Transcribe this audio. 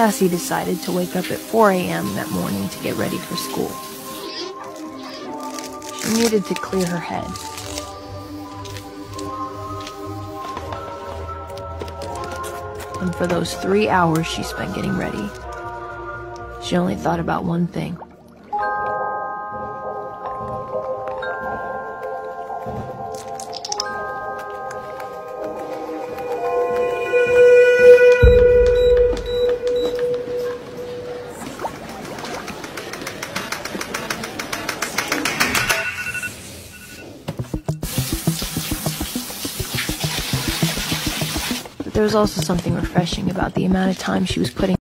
Cassie decided to wake up at 4 a.m. that morning to get ready for school. She needed to clear her head. And for those three hours she spent getting ready, she only thought about one thing. But there was also something refreshing about the amount of time she was putting